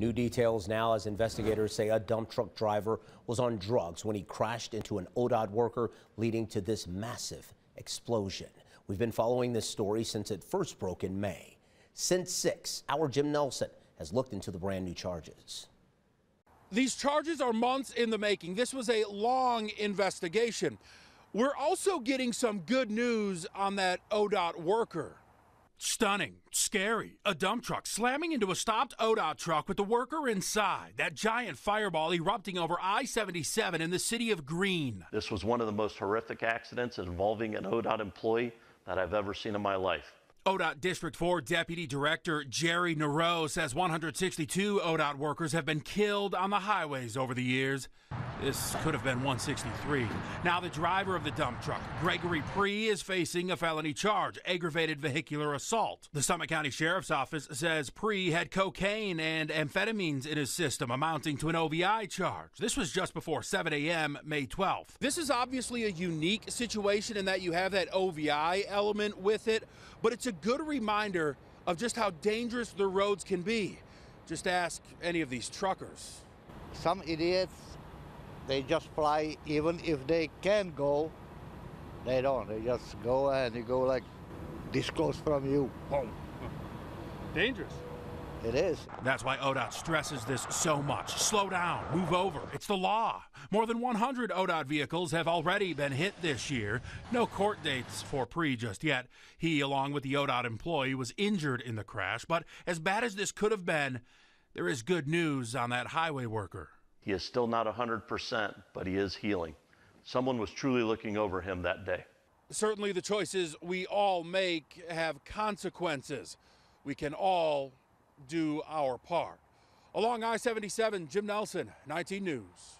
New details now as investigators say a dump truck driver was on drugs when he crashed into an ODOT worker, leading to this massive explosion. We've been following this story since it first broke in May. Since 6, our Jim Nelson has looked into the brand new charges. These charges are months in the making. This was a long investigation. We're also getting some good news on that ODOT worker. Stunning, scary. A dump truck slamming into a stopped ODOT truck with the worker inside. That giant fireball erupting over I 77 in the city of Green. This was one of the most horrific accidents involving an ODOT employee that I've ever seen in my life. ODOT District 4 Deputy Director Jerry Nero says 162 ODOT workers have been killed on the highways over the years. This could have been 163. Now, the driver of the dump truck, Gregory Pree, is facing a felony charge, aggravated vehicular assault. The Summit County Sheriff's Office says Pree had cocaine and amphetamines in his system, amounting to an OVI charge. This was just before 7 a.m., May 12th. This is obviously a unique situation in that you have that OVI element with it, but it's a good reminder of just how dangerous the roads can be. Just ask any of these truckers. Some idiots they just fly even if they can go they don't they just go and they go like this close from you boom dangerous it is. That's why ODOT stresses this so much. Slow down, move over. It's the law. More than 100 ODOT vehicles have already been hit this year. No court dates for Pree just yet. He, along with the ODOT employee, was injured in the crash. But as bad as this could have been, there is good news on that highway worker. He is still not 100%, but he is healing. Someone was truly looking over him that day. Certainly, the choices we all make have consequences. We can all do our part. Along I 77, Jim Nelson, 19 News.